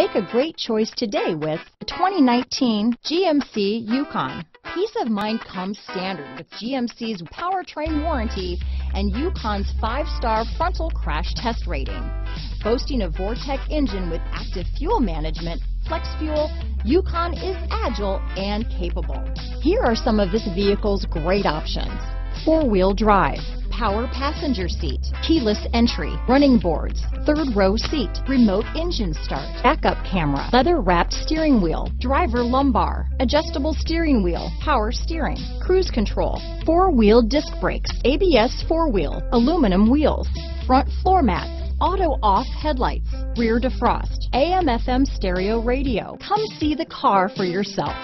Make a great choice today with the 2019 GMC Yukon. Peace of mind comes standard with GMC's powertrain warranty and Yukon's five-star frontal crash test rating. Boasting a Vortec engine with active fuel management, flex fuel, Yukon is agile and capable. Here are some of this vehicle's great options. Four-wheel drive, power passenger seat, keyless entry, running boards, third row seat, remote engine start, backup camera, leather wrapped steering wheel, driver lumbar, adjustable steering wheel, power steering, cruise control, four wheel disc brakes, ABS four wheel, aluminum wheels, front floor mats, auto off headlights, rear defrost, AM FM stereo radio. Come see the car for yourself.